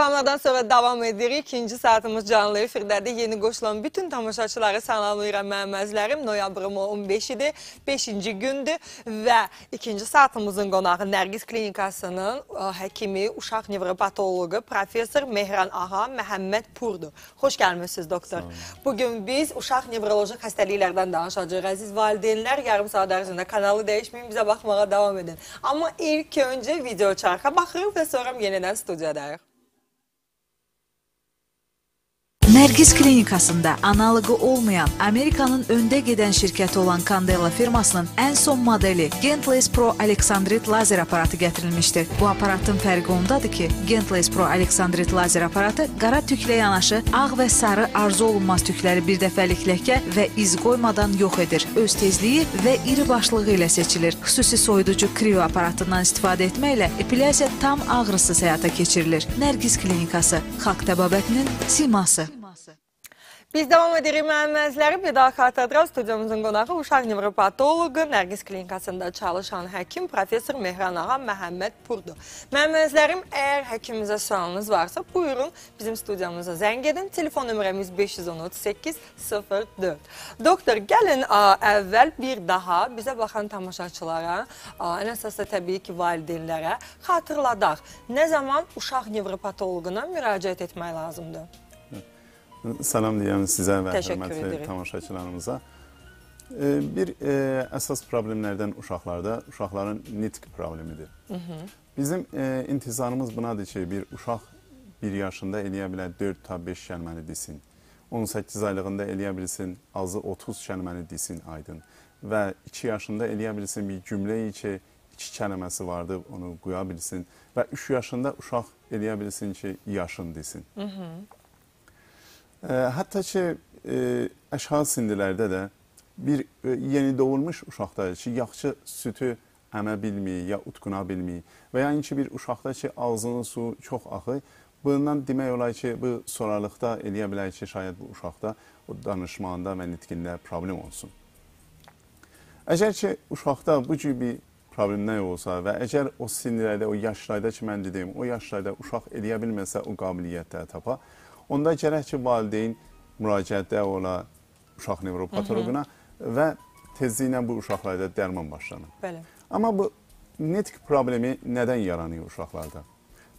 Reklamlardan sonra davam edirik. İkinci saatimiz canlı efirdədir. Yeni qoşulan bütün tamaşaçıları salamlayıram mənim əzlərim. Noyabrın 15-idir, 5-ci gündür və ikinci saatimizin qonağı Nərgiz Klinikasının ə, həkimi, uşaq nevropatoloqu professor Mehran Ağa Məhəmməd Purdur. Xoş gəlmişsiniz doktor. Bugün biz uşaq nevroloji xəstəliklərdən danışacağıq. Əziz valideynlər, yarım saat ərzində kanalı dəyişməyin, bizə baxmağa davam edin. Amma ilk öncə video çarxa baxırıq və sonra yenidən studiyadayıq. Nərgiz klinikasında analoqu olmayan Amerikanın öndə gedən şirkəti olan Candela firmasının ən son modeli Gentles Pro Alexandrit lazer aparatı gətirilmişdir. Bu aparatın fərqi ondadır ki, Gentles Pro Alexandrit lazer aparatı qara tüklə yanaşı ağ və sarı arzu olunmaz tükləri bir dəfəlik ləkə və iz qoymadan yox edir. Öz tezliyi və iri başlığı ilə seçilir. Xüsusi soyuducu krio aparatından istifadə etməklə epilyasiya tam ağrısız həyata keçirilir. Nərgiz klinikası xalq təbabətinin siması. Biz davam edirik müəmmənizləri. Bir daha xatırladıram, studiyamızın qonağı uşaq nevropatoloqu, Nərgiz klinikasında çalışan həkim professor Mehran Ağa Məhəmməd Purdur. Müəmmənizlərim, əgər həkimimizə sualınız varsa, buyurun bizim studiyamıza zəng edin. Telefon nömrəmiz 538-04. Doktor, gəlin ə, əvvəl bir daha bizə baxan tamaşaçılara, ən əsasda təbii ki, valideynlərə xatırladaq. Nə zaman uşaq nevropatoloquna müraciət etmək lazımdır? Salam deyəm sizə və Təşəkkür hörmətli edirik. tamaşaçılarımıza. E, Bir e, əsas problemlərdən uşaqlarda uşaqların nitq problemidir. Bizim e, intizarımız bunadır ki, bir uşaq 1 yaşında eləyə bilər 4 ta 5 kəlməni desin. 18 aylığında eləyə bilsin azı 30 kəlməni desin aydın. Və 2 yaşında eləyə bilsin bir cümləyi ki, 2 kəlməsi vardı, onu qoya bilsin. Və 3 yaşında uşaq eləyə bilsin ki, yaşın desin. E, Hətta ki, e, aşağı sindilərdə də bir e, yeni doğulmuş uşaqda ki, yaxşı sütü əmə bilmir, ya utquna bilmir və ya ki, bir uşaqda ki, ağzının su çox axır, bundan demək olar ki, bu sonralıqda eləyə bilər ki, şayad bu uşaqda o danışmağında və nitqində problem olsun. Əgər ki, uşaqda bu cür bir problemlər olsa və əgər o sinirlərdə, o yaşlarda ki, mən dedim, o yaşlarda uşaq eləyə bilməsə o qabiliyyətləri tapa, onda gərək ki, valideyn müraciətdə ola uşaq nevropatoloquna və tezliklə bu uşaqlarda dərman başlanır. Bəli. Amma bu nitq problemi nədən yaranıyor uşaqlarda?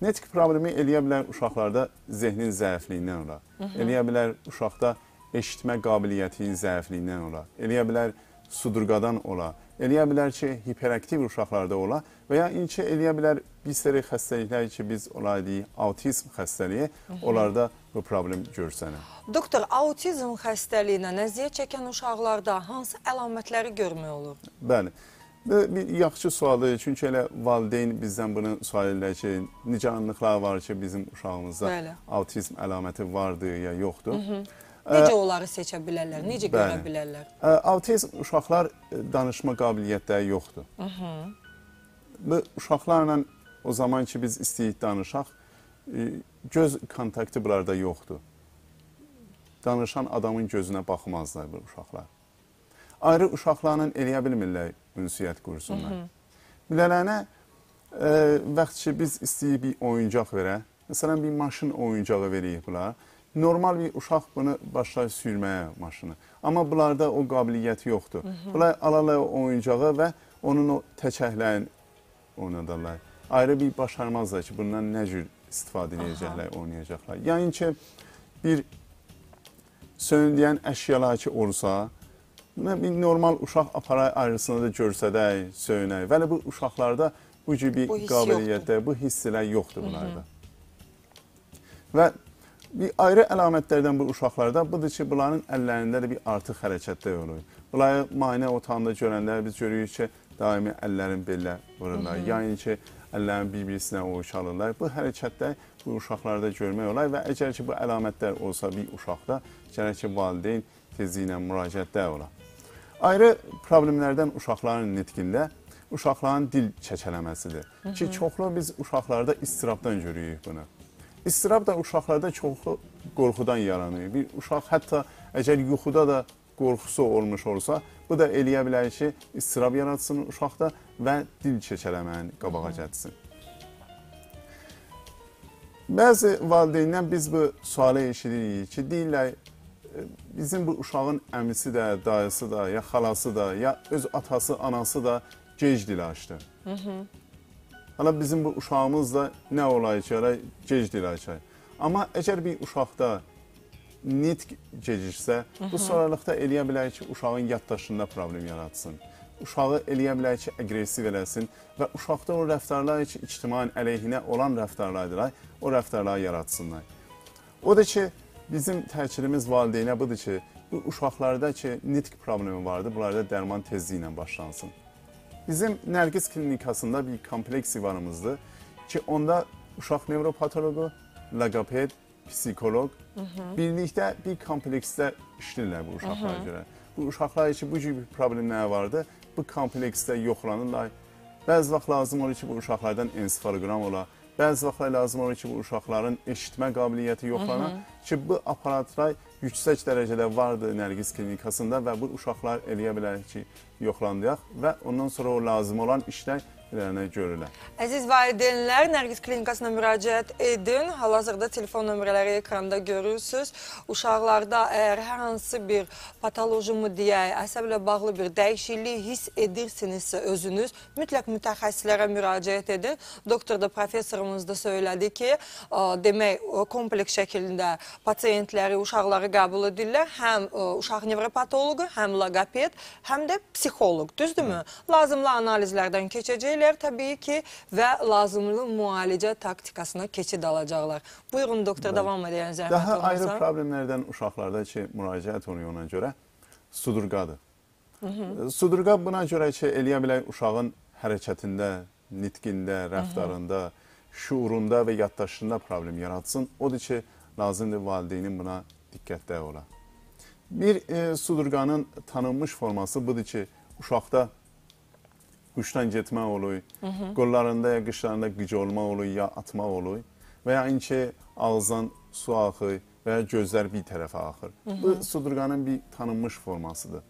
Nitq problemi eləyə bilər uşaqlarda zehnin zəifliyindən ola. Eləyə bilər uşaqda eşitmə qabiliyyətinin zəifliyindən ola. Eləyə bilər sudurqadan ola. Eləyə bilər ki, hiperaktiv uşaqlarda ola və ya inki eləyə bilər bir seri xəstəliklər ki, biz onlara deyik autizm xəstəliyi, onlarda bu problem görsənir. Doktor, autizm xəstəliyinə əziyyət çəkən uşaqlarda hansı əlamətləri görmək olur? Bəli. Bu bir yaxşı sualdır. Çünki elə valideyn bizdən bunu sual edirlər ki, nicanlıqlar var ki, bizim uşağımızda Bəli. autizm əlaməti vardır ya yoxdur. Necə onları seçə bilərlər? Necə görə bəli. bilərlər? Ə, Autizm uşaqlar ə, danışma qabiliyyətləri yoxdur. Bu uşaqlarla o zaman ki biz istəyirik danışaq, ə, göz kontaktı bunlarda yoxdur. Danışan adamın gözünə baxmazlar bu uşaqlar. Ayrı uşaqlarla eləyə bilmirlər ünsiyyət qursunlar. Bilələrinə ə, vaxt ki biz istəyirik bir oyuncaq verə, məsələn bir maşın oyuncağı veririk bunlara. Normal bir uşaq bunu başlar sürməyə maşını. Amma bunlarda o qabiliyyəti yoxdur. Bunlar alarlar oyuncağı və onun o təkəklərini oynadarlar. Ayrı bir başarmazlar ki, bundan nə cür istifadə edəcəklər, oynayacaqlar. Yəni ki, bir söndürən əşyalar ki olsa, buna bir normal uşaq aparat ayrısını da görsədək, söynək. Bəli bu uşaqlarda bu cür bir qabiliyyətlər, bu hisslər yoxdur bunlarda. Və bir ayrı əlamətlərdən bu uşaqlarda budur ki, bunların əllərində də bir artıq hərəkətlər olur. Bunları müayinə otağında görəndə biz görürük ki, daimi əllərin belə vururlar. Yəni ki, əllərin bir-birisinə ovuşalırlar. Bu hərəkətlər bu uşaqlarda görmək olar və əgər ki, bu əlamətlər olsa bir uşaqda, gərək ki, valideyn tezliklə müraciətdə ola. Ayrı problemlərdən uşaqların nitqində uşaqların dil çəkələməsidir. Ki, çoxlu biz uşaqlarda istirabdan görürük bunu. İstirab da uşaqlarda çoxlu qorxudan yaranır. Bir uşaq hətta əgər yuxuda da qorxusu olmuş olsa, bu da eləyə bilər ki, istirab yaratsın uşaqda və dil çəkələməni qabağa gətirsin. Bəzi valideynlər biz bu sualı eşidirik ki, deyirlər e, bizim bu uşağın əmisi də, dayısı da, ya xalası da, ya öz atası, anası da gec dil açdı. Hala bizim bu uşağımız da nə olayı ki, hala gec dil açay. Amma əgər bir uşaqda nitq geciksə, bu sonralıqda eləyə bilər ki, uşağın yaddaşında problem yaratsın. Uşağı eləyə bilər ki, aqressiv eləsin və uşaqda o rəftarlar ki, ictimai əleyhinə olan rəftarlardır, o rəftarları yaratsınlar. O da ki, bizim təkidimiz valideynə budur ki, bu uşaqlarda ki, nitq problemi vardır, bunlarda dərman tezliyi ilə başlansın. Bizim Nərgiz klinikasında bir kompleks divarımızdır ki, onda uşaq nevropatoloqu, logoped, psixoloq birlikdə bir kompleksdə işləyirlər bu uşaqlara görə. Bu uşaqlar üçün bu cür bir problemlər vardı. Bu kompleksdə yoxlanırlar. Bəzi vaxt lazım olur ki, bu uşaqlardan ensefaloqram ola. Bəzi vaxtlar lazım olur ki, bu uşaqların eşitmə qabiliyyəti yoxlana ki, bu aparatlar yüksək dərəcədə vardı Nərgiz klinikasında və bu uşaqlar eləyə bilər ki, yoxlandıyaq və ondan sonra o lazım olan işlər irəlinə görürlər. Əziz valideynlər, Nərgiz klinikasına müraciət edin. Hal-hazırda telefon nömrələri ekranda görürsünüz. Uşaqlarda əgər hər hansı bir patoloji mu deyək, əsəblə bağlı bir dəyişiklik hiss edirsinizsə özünüz, mütləq mütəxəssislərə müraciət edin. Doktor da, professorumuz da söylədi ki, ə, demək, kompleks şəkildə pasiyentləri, uşaqları qəbul edirlər. Həm ə, uşaq nevropatoloqu, həm logoped, həm də psixoloq, düzdürmü? Lazımlı analizlərdən keçəcəklər təbii ki və lazımlı müalicə taktikasına keçid alacaqlar. Buyurun doktor, davam edin zəhmət Daha ayrı olmasa. problemlərdən uşaqlarda ki, müraciət oluyor ona görə sudurqadır. Sudurqa buna görə ki, eləyə bilər uşağın hərəkətində, nitqində, rəftarında, şuurunda və yaddaşında problem yaratsın. Odur ki, lazımdır valideynin buna diqqətdə ola. Bir e, sudurqanın tanınmış forması budur ki, uşaqda quşdan getmək olur, qollarında ya qışlarında qıc olmaq olur, ya atmaq olur və ya inki ağızdan su axır və ya gözlər bir tərəfə axır. Bu sudurqanın bir tanınmış formasıdır.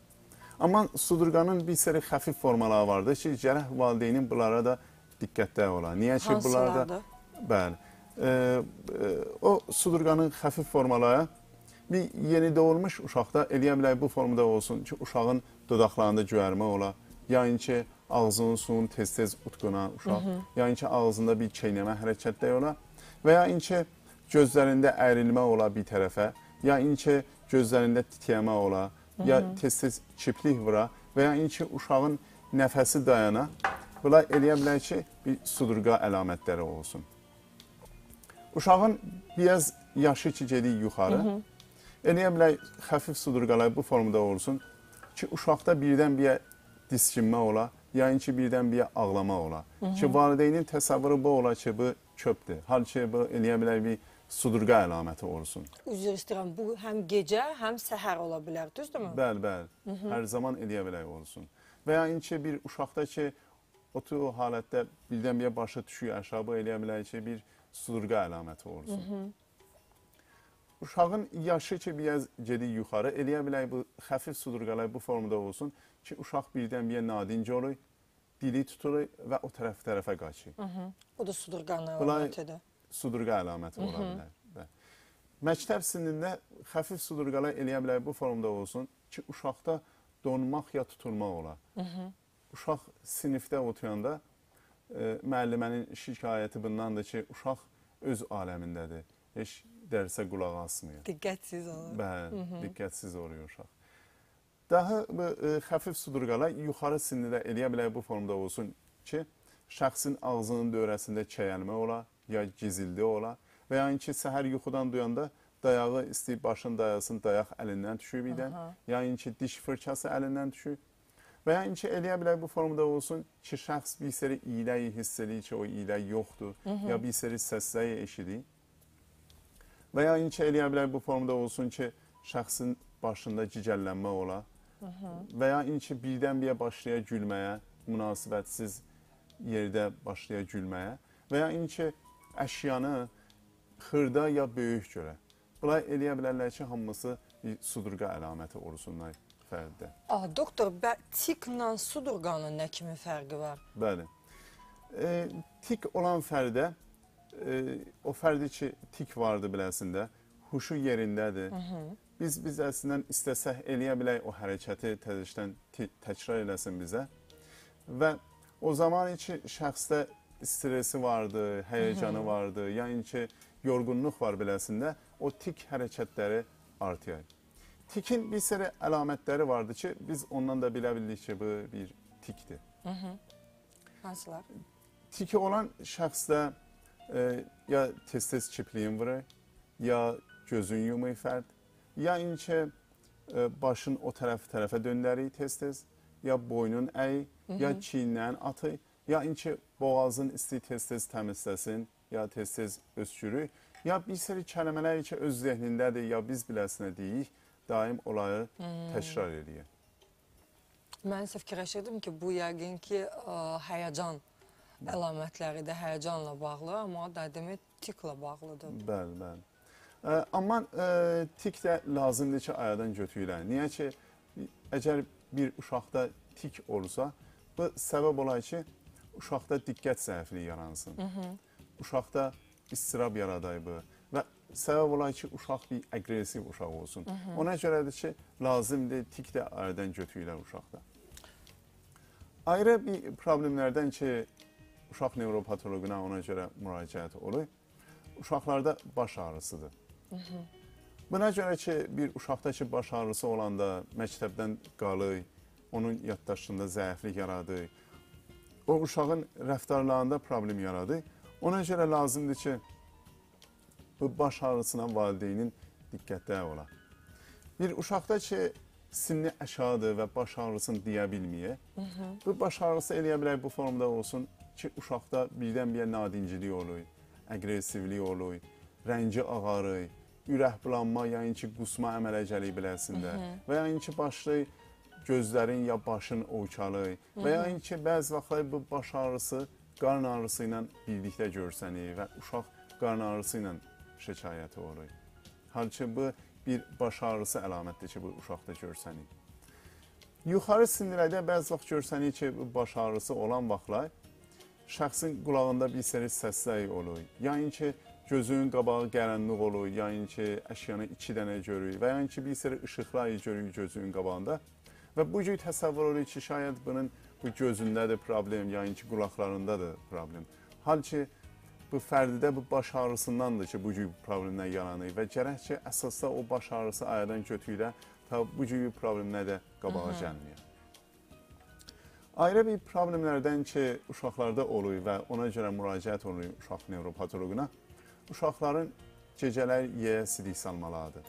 Amma sudurqanın bir sərə xəfif formaları vardır ki, gərək valideynin bunlara da diqqətdə ola. Niyə ki, bunlarda Hansılardır? Bəli. E, e, o sudurqanın xəfif formaları bir yeni doğulmuş uşaqda eləyə bilər bu formada olsun ki, uşağın dodaqlarında göyərmə ola, yəni ki, ağzının suyunu tez-tez utquna uşaq, yəni ki, ağzında bir çeynəmə hərəkətdə ola və ya ki, gözlərində əyrilmə ola bir tərəfə, ya ki, gözlərində titrəmə ola, ya tez-tez çiplik vura və ya ki, uşağın nəfəsi dayana. Bunlar eləyə bilər ki, bir sudurqa əlamətləri olsun. Uşağın biraz yaşı ki gedir yuxarı. Eləyə bilər xəfif sudurqalar bu formada olsun ki, uşaqda birdən bir diskinmə ola, yəni ki, birdən bir ağlama ola. Ki, valideynin təsəvvürü bu ola ki, bu çöpdür. Halbuki bu eləyə bilər bir sudurqa əlaməti olsun. Üzr istəyirəm, bu həm gecə, həm səhər ola bilər, düzdürmü? Bəli, bəli. Hər zaman eləyə bilər olsun. Və ya ki, bir uşaqda ki, o tür halətdə birdən bir başı düşüyor aşağı, eləyə bilər ki, bir sudurqa əlaməti olsun. Uşağın yaşı ki, biraz gedir yuxarı, eləyə bilər bu xəfif sudurqalar bu formada olsun ki, uşaq birdən bir nadinc olur, dili tutulur və o tərəf tərəfə qaçır. Bu da sudurqanın əlamətidir. Sudurqa əlaməti ola bilər. Bəli. Məktəb sinində xəfif sudurqalar eləyə bilər bu formada olsun ki, uşaqda donmaq ya tutulmaq ola. Uşaq sinifdə oturanda e, müəllimənin şikayəti bundandır ki, uşaq öz aləmindədir. Heç dərsə qulaq asmır. Diqqətsiz olur. Bəli, diqqətsiz oluyor uşaq. Daha e, xəfif sudurqalar yuxarı sinnidə eləyə bilər bu formada olsun ki, şəxsin ağzının dövrəsində çəyəlmə ola, ya gizildi ola və ya ki, səhər yuxudan duyanda dayağı istəyib başını dayasın, dayaq əlindən düşüb idən, ya ki, diş fırçası əlindən düşüb və ya ki, eləyə bilər bu formada olsun ki, şəxs bir seri iyləyi hiss edir ki, o iylə yoxdur, ya bir seri səsləri eşidir. Və ya ki, eləyə bilər bu formada olsun ki, şəxsin başında cicəllənmə ola və ya ki, birdən-birə başlaya gülməyə, münasibətsiz yerdə başlaya gülməyə və ya ki, əşyanı xırda ya böyük görə. Bunlar eləyə bilərlər ki, hamısı sudurqa əlaməti olsunlar fərddə. Ah, doktor, tiklə sudurqanın nə kimi fərqi var? Bəli. E, tik olan fərdə o fərdi ki, tik vardı biləsində, huşu yerindədir. Biz biz əslində istəsək eləyə bilək o hərəkəti təzədən təkrar eləsin bizə. Və o zaman ki, şəxsdə stresi vardı, həyəcanı vardı, yəni ki, yorğunluq var beləsində, o tik hərəkətləri artıyor. Tikin bir sürü əlamətləri vardı ki, biz ondan da bilə bildik ki, bu bir tikdir. Hansılar? Tiki olan şəxsdə e, ya tez-tez kipliyin vurur, ya gözün yumuyor fərd, ya inki e, başın o tərəf tərəfə döndərik tez-tez, ya boynun əy, ya çiyinlərin atı, ya inki boğazın isti tez-tez təmizləsin, ya tez-tez öskürür, ya bir sürü kəlmələr ki öz zehnindədir, ya biz biləsinə deyik, daim olayı təkrar edir. Mən isə fikirləşirdim ki, bu yəqin ki, ə, həyəcan əlamətləri də həyəcanla bağlı, amma dədimi tiklə bağlıdır. Bəli, bəli. Ə, amma ə, tik də lazımdır ki, ayadan götürülən. Niyə ki, əgər bir uşaqda tik olsa, bu səbəb olar ki, uşaqda diqqət zəifliyi yaransın. Hı -hı. Uşaqda istirab yaraday bu və səbəb olar ki, uşaq bir aqressiv uşaq olsun. Hı -hı. Ona görədir ki, lazımdır tik də aradan götürülər uşaqda. Ayrı bir problemlərdən ki, uşaq nevropatoloquna ona görə müraciət olur. Uşaqlarda baş ağrısıdır. Hı -hı. Buna görə ki, bir uşaqda ki, baş ağrısı olanda məktəbdən qalır, onun yaddaşında zəiflik yaradır, o uşağın rəftarlarında problem yaradır. Ona görə lazımdır ki, bu baş ağrısına valideynin diqqətdə ola. Bir uşaqda ki, sinni aşağıdır və baş ağrısını deyə bilməyə, bu baş ağrısı eləyə bilər bu formda olsun ki, uşaqda birdən-birə nadinclik olur, aqressivlik olur, rəngi ağarır, ürək bulanma, yəni ki, qusma əmələ gəlir biləsində və yəni ki, başlayır gözlərin ya başın ovçalır və ya ki, bəzi vaxtlar bu baş ağrısı qarın ağrısı ilə birlikdə görsənir və uşaq qarın ağrısı ilə şikayəti olur. Halbuki bu bir baş ağrısı əlamətdir ki, bu uşaqda görsənir. Yuxarı sinirlərdə bəzi vaxt görsənir ki, baş ağrısı olan vaxtlar şəxsin qulağında bir sərə səslər olur. Yəni ki, gözünün qabağı qaranlıq olur, yəni ki, əşyanı iki dənə görür və yəni ki, bir sərə işıqlar görür gözünün qabağında. Və bu cür təsəvvür olur ki, şayət bunun bu gözündədir problem, yəni ki, qulaqlarındadır problem. Halbuki bu fərdidə bu baş ağrısındandır ki, bu cür problemlər yaranır və gərək ki, əsasda o baş ağrısı ayadan götürülə ta bu cür problemlər də qabağa gəlməyək. Ayrı bir problemlərdən ki, uşaqlarda olur və ona görə müraciət olunur uşaq nevropatoloquna, uşaqların gecələr yeyə sidik salmalarıdır.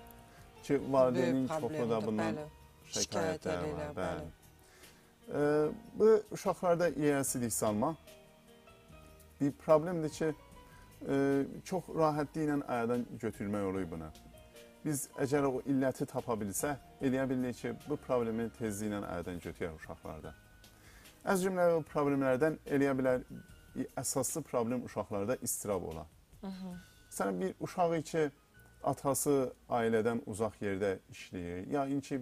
Ki, valideynin çoxu da bundan bəli. şikayətlər edirlər, var. Bəli. E, bu uşaqlarda yeyə sidik salma bir problemdir ki, e, çox rahatlıqla ayadan götürmək olur buna. Biz əgər o illəti tapa bilsək, eləyə bilirik ki, bu problemi tezliklə ayadan götürər uşaqlarda. Az cümlə o problemlərdən eləyə bilər əsaslı problem uşaqlarda istirab ola. Sən bir uşağı ki, atası ailədən uzaq yerdə işləyir, ya ki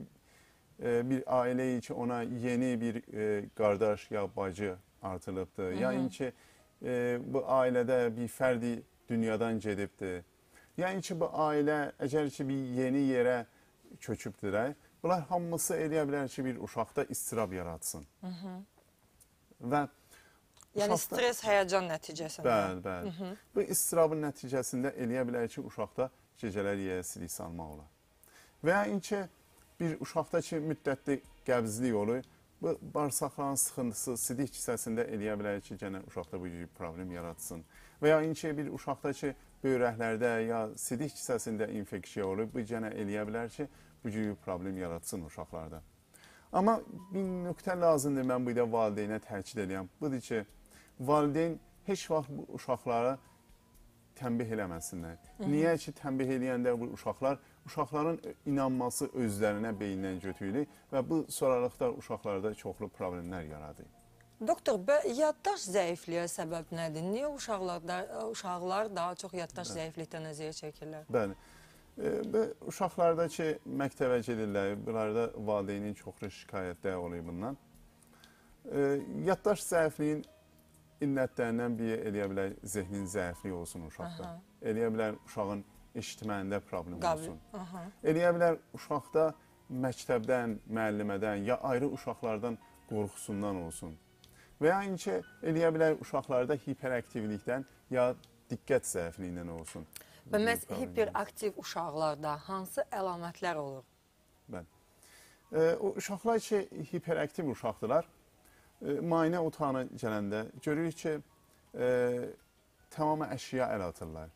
e, bir ailə ki ona yeni bir e, qardaş ya bacı artılıbdır, ya ki e, bu ailədə bir fərdi dünyadan gedibdir. Yəni ki, bu ailə əgər ki, bir yeni yerə köçübdür, bunlar hamısı eləyə bilər ki, bir uşaqda istirab yaratsın. Hı -hı. Və Yəni uşaqda- stres, həyəcan nəticəsində. Bəli, bəli. Bu istirabın nəticəsində eləyə bilər ki, uşaqda gecələr yeyəsilik salma olar. Və ya inki bir uşaqda ki, müddətli qəbzlik olur, bu bağırsaqların sıxıntısı sidik kisəsində eləyə bilər ki, gənə uşaqda bu cür problem yaratsın. Və ya inki bir uşaqda ki, böyrəklərdə ya sidik kisəsində infeksiya olur, bu gənə eləyə bilər ki, bu cür problem yaratsın uşaqlarda. Amma bir nöqtə lazımdır mən bu da valideynə təkid edirəm. Budur ki, valideyn heç vaxt bu uşaqlara tənbih eləməsinlər. Niyə ki, tənbih eləyəndə bu uşaqlar, uşaqların inanması özlərinə beynindən götürülür və bu sonralıqda uşaqlarda çoxlu problemlər yaradır. Doktor, yaddaş zəifliyə səbəb nədir? Niyə uşaqlarda uşaqlar daha çox yaddaş zəiflikdən əziyyət çəkirlər? Bəli. Bu uşaqlarda ki, məktəbə gedirlər, bunlarda valideynin çoxlu şikayətləri oluyor bundan. Yaddaş zəifliyin illətlərindən biri eləyə bilər zehnin zəifliyi olsun uşaqda. Eləyə bilər uşağın eşitməyində problem Qabil. olsun. Aha. Eləyə bilər uşaqda məktəbdən, müəllimədən ya ayrı uşaqlardan qorxusundan olsun. Və ya inki eləyə bilər uşaqlarda hiperaktivlikdən ya diqqət zəifliyindən olsun. Və məhz hiperaktiv uşaqlarda hansı əlamətlər olur? Bəli. E, o uşaqlar ki, hiperaktiv uşaqdılar. E, müayinə otağına gələndə görürük ki, e, tamamı əşya əl atırlar.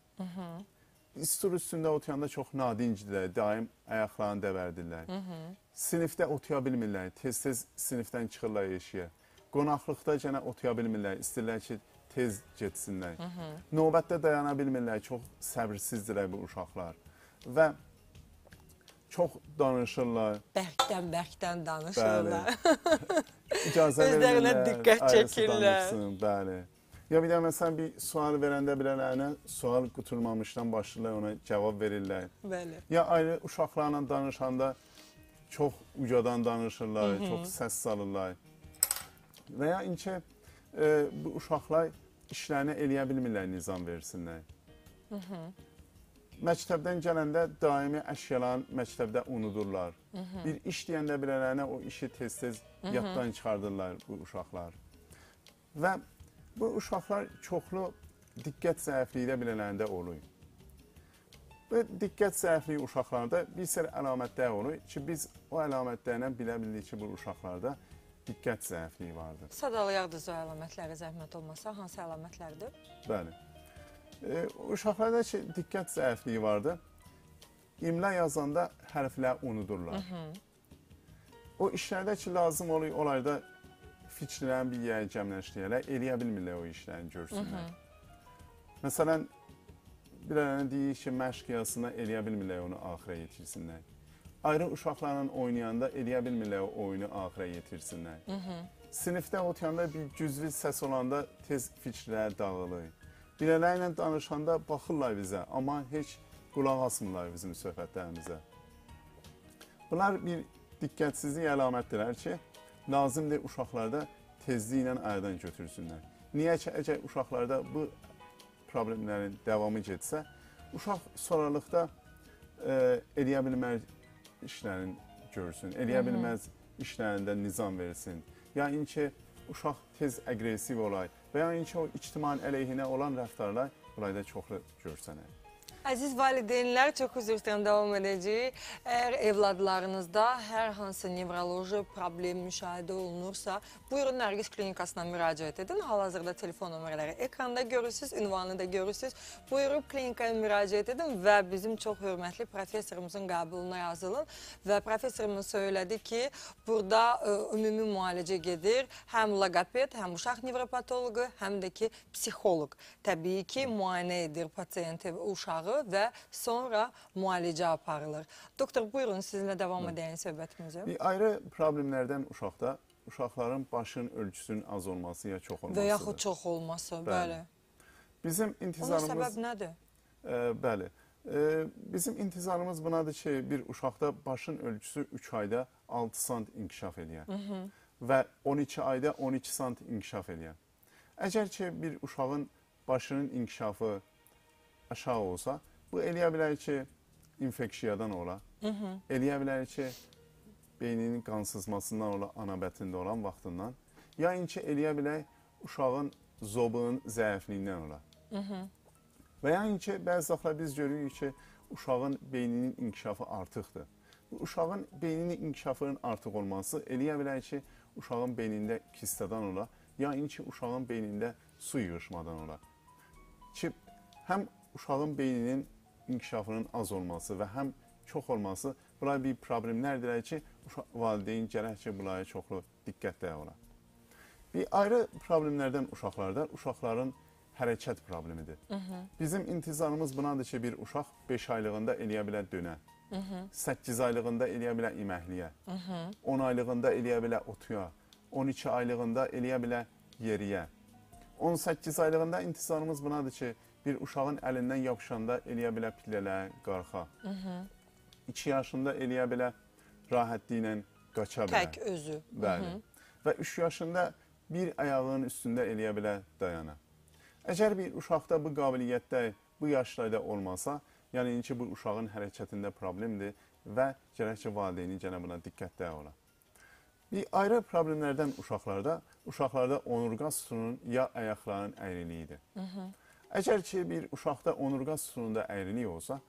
Stur üstündə oturanda çox nadincdirlər, daim ayaqlarını dəvərdirlər. Sinifdə otuya bilmirlər, tez-tez sinifdən çıxırlar eşiyə. Qonaqlıqda yenə otuya bilmirlər, istəyirlər ki, tez getsinlər. Növbətdə dayana bilmirlər, çox səbirsizdirlər bu uşaqlar. Və çox danışırlar. Bərkdən-bərkdən danışırlar. İcazə Özlərinə diqqət çəkirlər. Bəli. Ya bir də məsələn bir sual verəndə bilələrinə sual quturmamışdan başlayırlar ona cavab verirlər. Bəli. Ya ayrı uşaqlarla danışanda çox ucadan danışırlar, çox səs salırlar. Və ya inki e, bu uşaqlar işlərini eləyə bilmirlər nizam versinlər. Məktəbdən gələndə daimi əşyaların məktəbdə unudurlar. Bir iş deyəndə bilələrinə o işi tez-tez yaddan çıxardırlar bu uşaqlar. Və bu uşaqlar çoxlu diqqət zəifliyi də bilələrində olur. Bu diqqət zəifliyi uşaqlarda bir sər əlamətlər olur ki, biz o əlamətlərlə bilə bildik ki, bu uşaqlarda diqqət zəifliyi vardır. Sadalayaqdınız o əlamətləri zəhmət olmasa, hansı əlamətlərdir? Bəli. E, uşaqlarda ki, diqqət zəifliyi vardır. İmla yazanda hərfləri unudurlar. O işlərdə ki, lazım olur, onlarda fikirlərin bir yerə cəmləşdirərlər, eləyə bilmirlər o işlərini görsünlər. Məsələn, bir dənə deyir ki, məşq yazısında eləyə bilmirlər onu axıra yetirsinlər. Ayrı uşaqlarla oynayanda eləyə bilmirlər o oyunu axıra yetirsinlər. Sinifdə oturanda bir güclü səs olanda tez fikirlər dağılır. Bilələrlə danışanda baxırlar bizə, amma heç qulaq asmırlar bizim söhbətlərimizə. Bunlar bir diqqətsizlik əlamətdirlər ki, lazımdır uşaqlarda tezliklə əldən götürsünlər. Niyə ki, əgər uşaqlarda bu problemlərin davamı getsə, uşaq sonralıqda e, eləyə bilməz işlərin görsün, eləyə bilməz işlərində nizam versin. Ya inki uşaq tez aqressiv olay və ya inki o ictimai əleyhinə olan rəftarlar burayda çoxlu görsənər. Əziz valideynlər, çox üzr istəyirəm davam edəcəyik. Əgər evladlarınızda hər hansı nevroloji problem müşahidə olunursa, buyurun Nərgiz klinikasına müraciət edin. Hal-hazırda telefon nömrələri ekranda görürsüz, ünvanı da görürsüz. Buyurub klinikaya müraciət edin və bizim çox hörmətli professorumuzun qəbuluna yazılın və professorumuz söylədi ki, burada ə, ümumi müalicə gedir. Həm loqoped, həm uşaq nevropatoloqu, həm də ki, psixoloq. Təbii ki, müayinə edir pasiyenti uşağı və sonra müalicə aparılır. Doktor, buyurun sizinlə davam edəyən söhbətimizə. Ayrı problemlərdən uşaqda uşaqların başın ölçüsünün az olması ya çox olmasıdır. Və yaxud çox olması, bəli. Bizim Onun intizarımız səbəb nədir? e, bəli. E, bizim intizarımız bunadır ki, bir uşaqda başın ölçüsü 3 ayda 6 sant inkişaf eləyər. Və 12 ayda 12 sant inkişaf eləyər. Əgər ki, bir uşağın başının inkişafı aşağı olsa, bu eləyə bilər ki, infeksiyadan ola. Eləyə bilər ki, beyninin qansızmasından ola, ana bətində olan vaxtından. Ya inki eləyə bilər uşağın zobunun zəifliyindən ola. Və yəni ki, bəzi vaxtlar biz görürük ki, uşağın beyninin inkişafı artıqdır. Bu uşağın beyninin inkişafının artıq olması eləyə bilər ki, uşağın beynində kistadan ola, ya inki uşağın beynində su yığışmadan ola. Ki, həm uşağın beyninin inkişafının az olması və həm çox olması bunlar bir problemlərdir ki, uşaq, valideyn gərək ki, bunlara çoxlu diqqətdə ola. Bir ayrı problemlərdən uşaqlarda uşaqların hərəkət problemidir. Bizim intizarımız bunadır ki, bir uşaq 5 aylığında eləyə bilər dönə. 8 aylığında eləyə bilər iməkliyə. 10 aylığında eləyə bilər otuya. 12 aylığında eləyə bilər yeriyə. 18 aylığında intizarımız bunadır ki, bir uşağın əlindən yapışanda eləyə bilər pillələ, qarxa. 2 yaşında eləyə bilər rahatlıqla qaça bilər. Tək özü. Bəli. Və 3 yaşında bir ayağının üstündə eləyə bilər dayana. Əgər bir uşaqda bu qabiliyyətdə, bu yaşlarda olmasa, yəni ki, bu uşağın hərəkətində problemdir və gərək ki, valideyni gənə buna diqqətdə ola. Bir ayrı problemlərdən uşaqlarda, uşaqlarda onurğa sütununun ya ayaqlarının əyriliyidir. Əgər ki, bir uşaqda onurğa sütununda əyrilik olsa,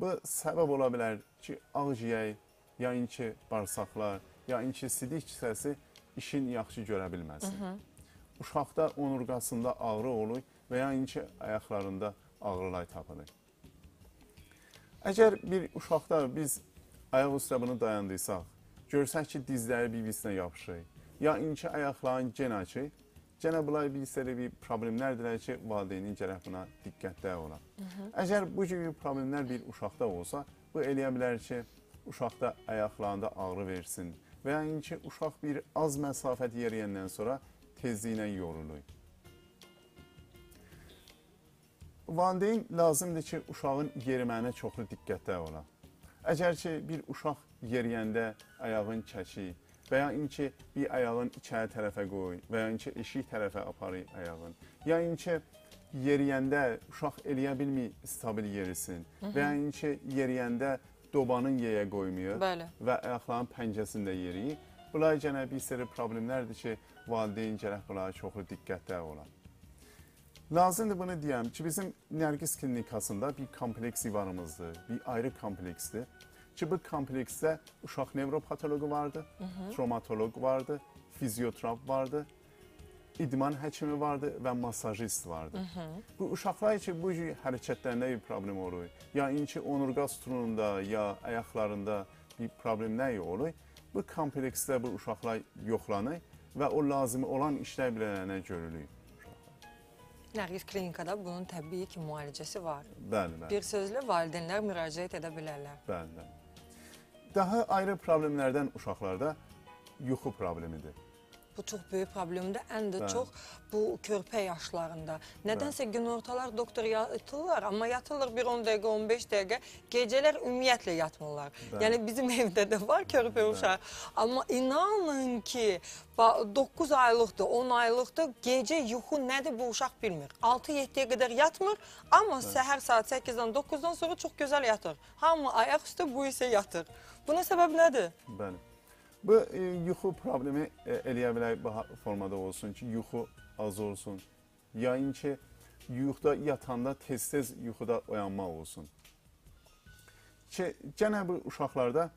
bu səbəb ola bilər ki, ağciyək, ya inki bağırsaqlar, ya inki sidik kisəsi işin yaxşı görə bilməsin. Uşaqda onurğasında ağrı olur və ya inki ayaqlarında ağrılay tapılır. Əgər bir uşaqda biz ayaq üstə bunu dayandıysaq, görsək ki, dizləri bir-birisinə yapışır, ya inki ayaqların gen açır, Gənə bunlar bir sərə bir problemlərdirlər ki, valideynin gərək buna diqqətdə ola. Əgər bu kimi problemlər bir uşaqda olsa, bu eləyə bilər ki, uşaqda ayaqlarında ağrı versin və ya ki, uşaq bir az məsafət yeriyəndən sonra tezliylə yorulur. Valideyn lazımdır ki, uşağın yeriməyinə çoxlu diqqətdə ola. Əgər ki, bir uşaq yeriyəndə ayağın çəkir və ya inki bir ayağın içəri tərəfə qoy və ya inki eşik tərəfə aparır ayağın. Ya inki yeriyəndə uşaq eləyə bilmir stabil yerisin və ya inki yeriyəndə dobanın yeyə qoymuyor Bəli. və ayaqların pəncəsində yeriyir. Bunlar gənə bir sürü problemlərdir ki, valideyn gərək bunlara çoxlu diqqətdə ola. Lazımdır bunu deyəm ki, bizim Nərgiz klinikasında bir kompleks divarımızdır, bir ayrı kompleksdir. Bu kompleksdə uşaq nevropatoloqu vardı, travmatoloq vardı, fizioterap vardı, idman həkimi vardı və masajist vardı. Bu uşaqlar üçün bu cür hərəkətlərində bir problem olur. Ya inki onurğa sütununda, ya ayaqlarında bir problemlər olur. Bu kompleksdə bu uşaqlar yoxlanır və o lazımi olan işlər bilənə görülür. Nərgiz klinikada bunun təbii ki, müalicəsi var. Bəli, bəli. Bir sözlə valideynlər müraciət edə bilərlər. Bəli, bəli. Daha ayrı problemlərdən uşaqlarda yuxu problemidir. Bu çox böyük problemdir. Ən də Bəli. çox bu körpə yaşlarında. Nədənsə günortalar doktor yatırlar, amma yatırlar bir 10 dəqiqə, 15 dəqiqə. Gecələr ümumiyyətlə yatmırlar. Bəli. Yəni bizim evdə də var körpə uşaq. Amma inanın ki, 9 aylıqdır, 10 aylıqdır. Gecə yuxu nədir bu uşaq bilmir. 6-7-yə qədər yatmır, amma səhər saat 8-dən 9-dan sonra çox gözəl yatır. Hamı ayaq üstə bu isə yatır. Buna səbəb nədir? Bəli. Bu e, yuxu problemi e, eləyə bilər bu formada olsun ki, yuxu az olsun. Yayın ki, yuxuda yatanda tez-tez yuxuda oyanmaq olsun. Ki, gənə bu uşaqlarda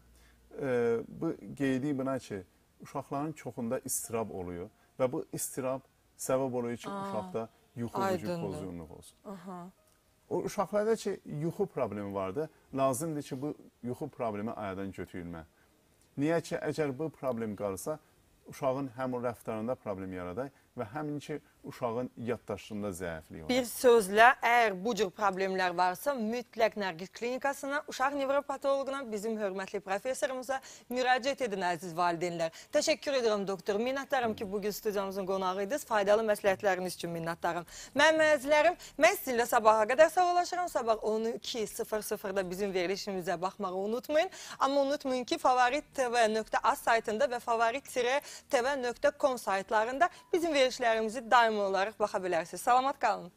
e, bu qeydi buna ki, uşaqların çoxunda istirab oluyor və bu istirab səbəb oluyor ki, uşaqda yuxu aydındır. pozğunluq olsun. O uşaqlarda ki, yuxu problemi vardı, lazımdır ki, bu yuxu problemi ayadan götürülmə. Niyə ki, əgər bu problem qalsa, uşağın həm rəftarında problem yaradır və həmin ki, uşağın yaddaşında zəiflik olur. Bir sözlə, əgər bu cür problemlər varsa, mütləq Nərgiz klinikasına, uşaq nevropatoloquna, bizim hörmətli professorumuza müraciət edin, əziz valideynlər. Təşəkkür edirəm, doktor. Minnətdarım ki, bugün studiyamızın qonağı idiniz. Faydalı məsləhətləriniz üçün minnətdarım. Mən məzlərim, mən sizinlə sabaha qədər sağollaşıram. Sabah 12.00-da bizim verilişimizə baxmağı unutmayın. Amma unutmayın ki, favorit.tv.az saytında və favorit-tv.com saytlarında bizim verilişlərimizi daimi olaraq baxa bilərsiniz. Salamat qalın.